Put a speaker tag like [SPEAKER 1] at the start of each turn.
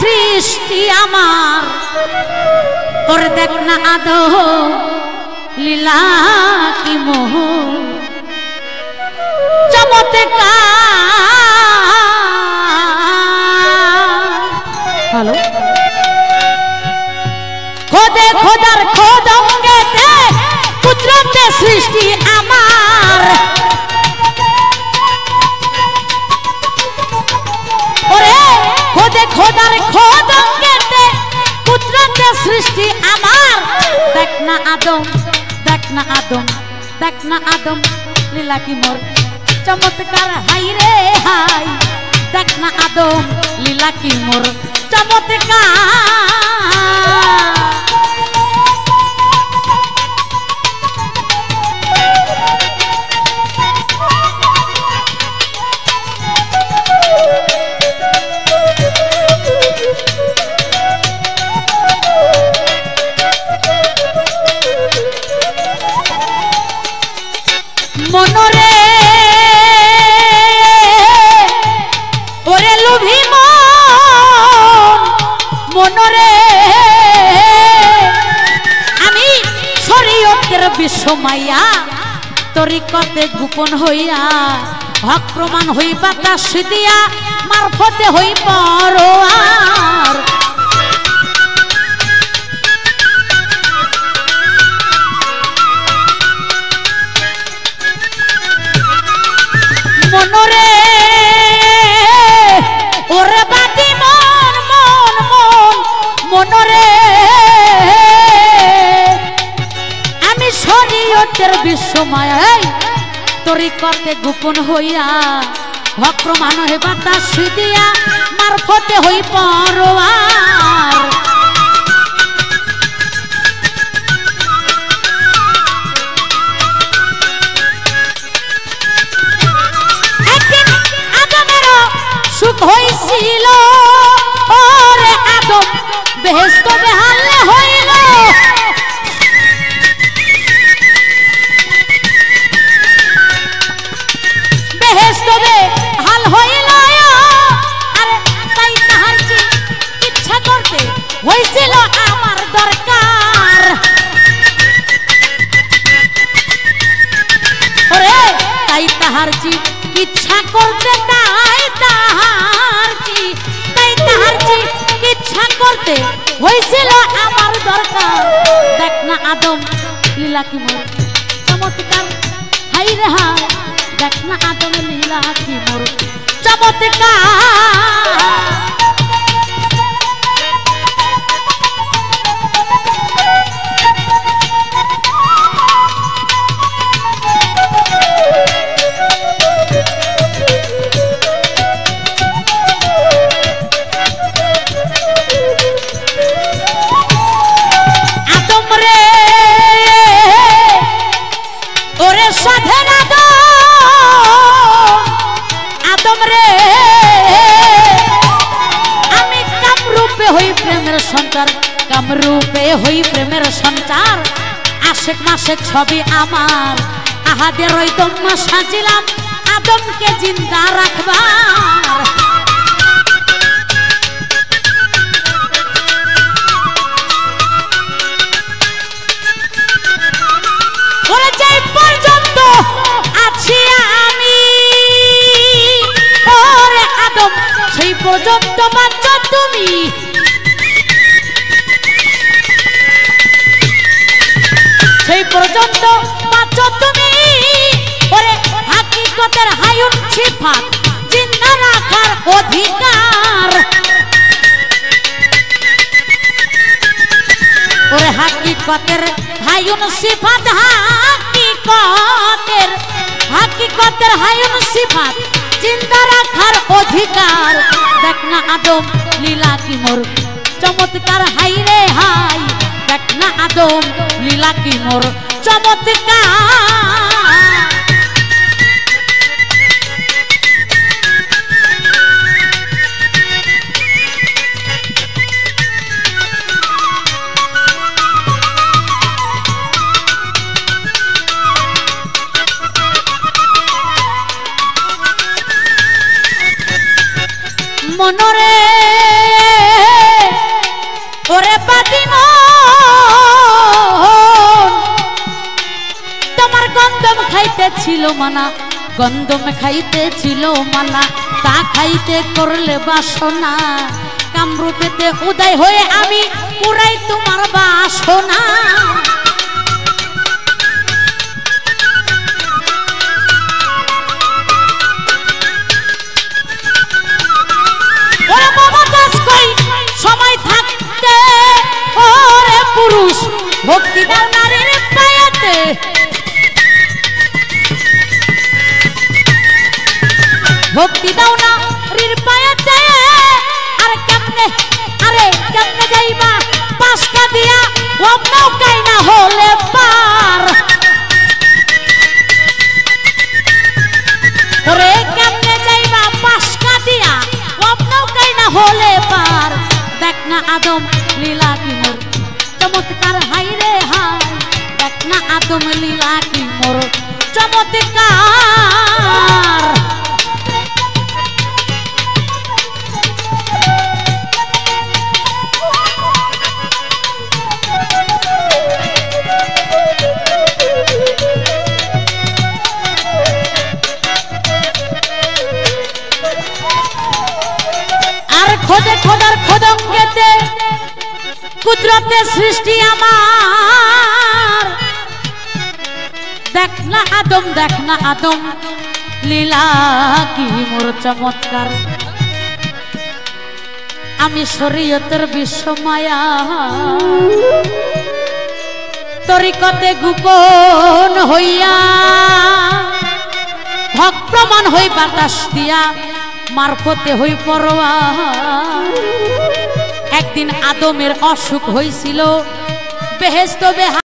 [SPEAKER 1] সৃষ্টি আমার। ওর দেখ না আদো লীলা কি মোহ। চমৎকার হ্যালো। খোদে খোদার খোদঙ্গেতে কুদরতে সৃষ্টি আমার। খোদার খোদঙ্গেতে, কুদরতে সৃষ্টি আমার। দেখ না আদম, দেখ না আদম, দেখ না আদম, লীলা কি মোর? চমৎকার হাই রে হাই। দেখ না আদম, লীলা কি মোর? চমৎকার। মনরে। ওরে লোভী মন, মনরে। আমি শরীয়তের বিশ্বমাইয়া তরিকতে গোপন হইয়া, হক প্রমাণ হই বাতাস দিয়া মারফতে হই পরোয়ার মনরে। ওরে বাতি মন মন মন, মনরে। আমি শরীয়তের বিশ্বময় তরিকতে গোপন হইয়া ভক্র হে বাতাস দিয়া, মারফতে হই পরোয়ার হইছিল আমার দরকার ওরে তাই তাহার জি ইচ্ছা করতে তাই তাহার জি তাই তাহার জি ইচ্ছা করতে হয়েছিল আমার দরকার দেখ চমৎকার হাই রে দেখ না আদম লীলা কি মোর চমৎকার কামরূপে হই প্রেমের সঞ্চার। আশেক মাসেক ছবি আমার। আহাদের ওই দম্মা সাজিলাম, আদমকে জিন্দা রাখবার। হাকিকতের, হায়ুন সিফাত, হাকিকতের হাকিকতের হায়ুন সিফাত। চিন্তা রাখার অধিকার, দেখ না আদম লীলা কি মোর। চমৎকার হাই রে হাই, দেখ না আদম লীলা কি মোর। চমৎকার তোমার গন্ধম খাইতে ছিল মানা, গন্ধম খাইতে ছিল মানা, তা খাইতে করলে বাসনা। কামরূপেতে উদয় হয়ে আমি পুরাই তোমার বাসনা। ভক্তি দাও নারীর পায়াতে। ভক্তি দাও না রির পায়াতে। আর কেমনে, আরে কেমনে যাইবা? পাঁচটা দিয়া অমনাও কাইনা হলে পার। ওরে কেমনে যাইবা? পাঁচটা দিয়া অমনাও কাইনা হলে পার। দেখ না আদম কি মোর চমৎকার। আর খোদে খোদার খোদঙ্গেতে কুদরতে সৃষ্টি আমার। দেখ না আদম দেখ না আদম। লীলা কি মোর চমৎকার। আমি শরীয়তের বিশ্বমায়া তরিকতে গোপন হইয়া, হক প্রমাণ হই বাতাস দিয়া, মারফতে হই পরোয়া। একদিন আদমের অসুখ হইছিল বেহেস্ত বেহা